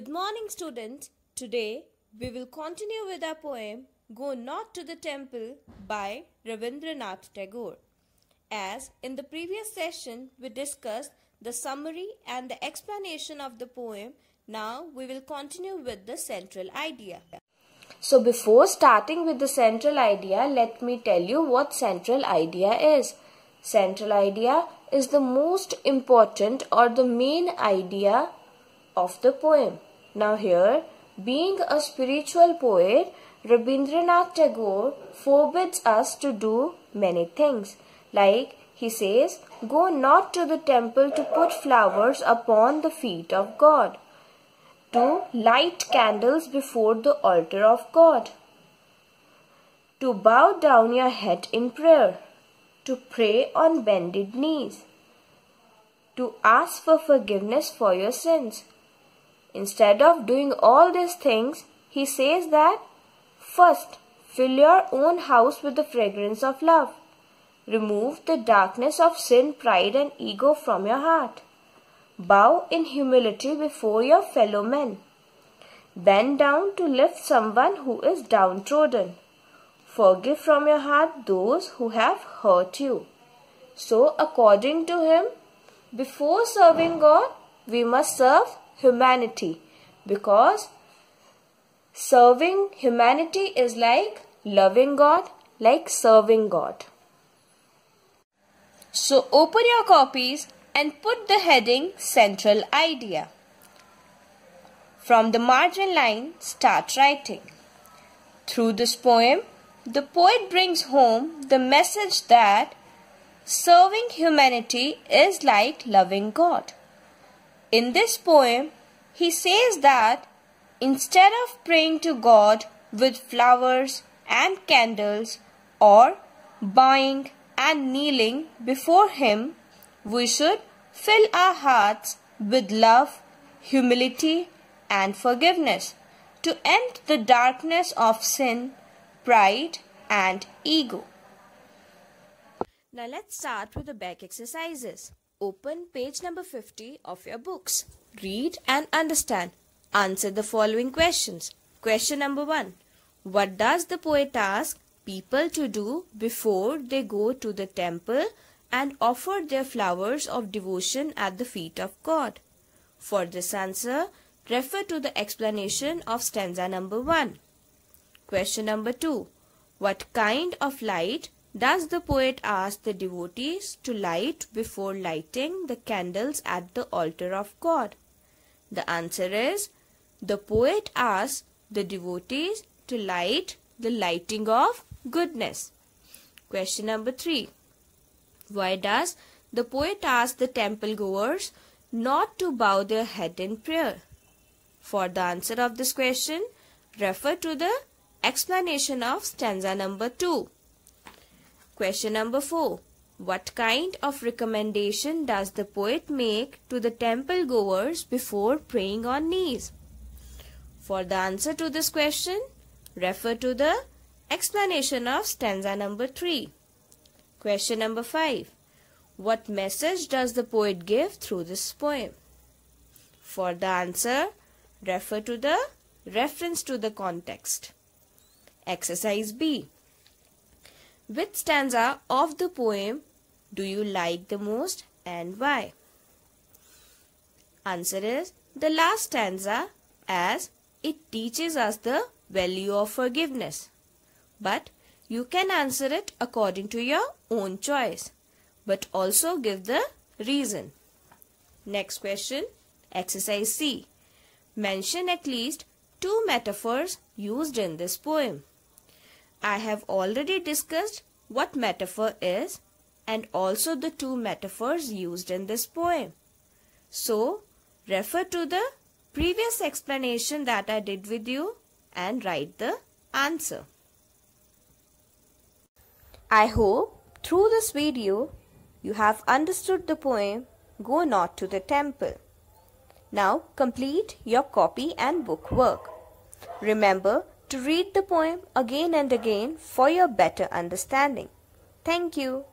Good morning, students. Today we will continue with our poem Go Not to the Temple by Rabindranath Tagore. As in the previous session we discussed the summary and the explanation of the poem, now we will continue with the central idea. So before starting with the central idea, let me tell you what central idea is. Central idea is the most important or the main idea of the poem. Now here, being a spiritual poet, Rabindranath Tagore forbids us to do many things. Like he says, go not to the temple to put flowers upon the feet of God, to light candles before the altar of God, to bow down your head in prayer, to pray on bended knees, to ask for forgiveness for your sins, Instead of doing all these things, he says that first fill your own house with the fragrance of love. Remove the darkness of sin, pride, and ego from your heart. Bow in humility before your fellow men. Bend down to lift someone who is downtrodden. Forgive from your heart those who have hurt you. So, according to him, before serving God, we must serve humanity because serving humanity is like loving God, like serving God. So open your copies and put the heading Central Idea. From the margin line, start writing. Through this poem, the poet brings home the message that serving humanity is like loving God. In this poem, he says that instead of praying to God with flowers and candles or bowing and kneeling before Him, we should fill our hearts with love, humility, and forgiveness to end the darkness of sin, pride, and ego. Now let's start with the back exercises. Open page number 50 of your books. Read and understand. Answer the following questions. Question number 1. What does the poet ask people to do before they go to the temple and offer their flowers of devotion at the feet of God? For this answer, refer to the explanation of stanza number 1. Question number 2. What kind of light does the poet ask the devotees to light before lighting the candles at the altar of God? The answer is the poet asks the devotees to light the lighting of goodness. Question number 3. Why does the poet ask the temple goers not to bow their head in prayer? For the answer of this question, refer to the explanation of stanza number 2. Question number 4. What kind of recommendation does the poet make to the temple goers before praying on knees? For the answer to this question, refer to the explanation of stanza number 3. Question number 5. What message does the poet give through this poem? For the answer, refer to the reference to the context. Exercise B. Which stanza of the poem do you like the most and why? Answer is the last stanza as it teaches us the value of forgiveness. But you can answer it according to your own choice. But also give the reason. Next question. Exercise C. Mention at least two metaphors used in this poem. I have already discussed what metaphor is and also the two metaphors used in this poem. So, refer to the previous explanation that I did with you and write the answer. I hope through this video you have understood the poem Go Not to the Temple. Now complete your copy and book work. Remember to read the poem again and again for your better understanding. Thank you.